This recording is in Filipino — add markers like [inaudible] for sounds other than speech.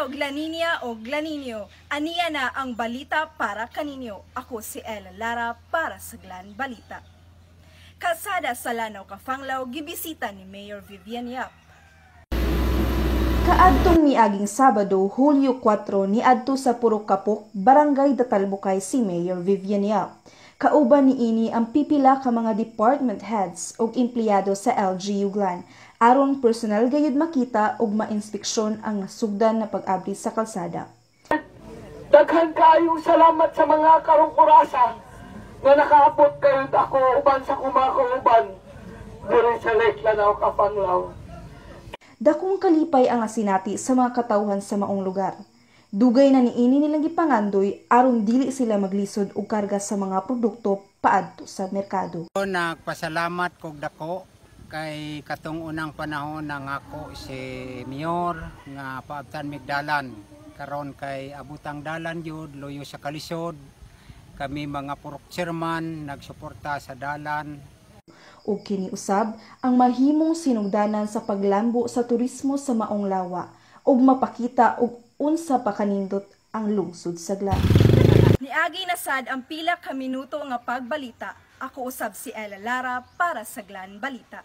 og La Nina o La Nino. Aniya na ang balita para kaninyo. Ako si Ella Lara para sa Glan Balita. Kalsada sa Lanao, Kafanglaw, gibisita ni Mayor Vivian Yap. Kaadtong niaging Sabado, Hulyo 4, niadto sa Purok Kapok, Barangay Datalbukay si Mayor Vivian Yap. Kauban ni ini ang pipila ka mga department heads ug empleyado sa LGU Glan aron personal gayud makita ug ma-inspeksyon ang nasugdan na pag-abri sa kalsada. Daghan kayong salamat sa mga karong kurasa nga nakaabot kayo ako uban sa kumakauban diri sa Lake Lanao, Kapanglaw. Dakong kalipay ang asinati sa mga katawhan sa maong lugar. Dugay na niini nilang gipangandoy aron dili sila maglisod og karga sa mga produkto paadto sa merkado. Nagpasalamat kog dako kay katong unang panahon nang ako si Mayor nga paabtan migdalan. Karon kay abutang dalan jud loyo sa kalisod. Kami mga purok chairman nagsuporta sa dalan. Ug kini usab ang mahimong sinugdanan sa paglambo sa turismo sa maong lawa ug mapakita og unsa pa kanindot ang lungsod sa Glan. [laughs] Niagi na sad ang pila ka minuto nga pagbalita. Ako usab si Ella Lara para sa Glan Balita.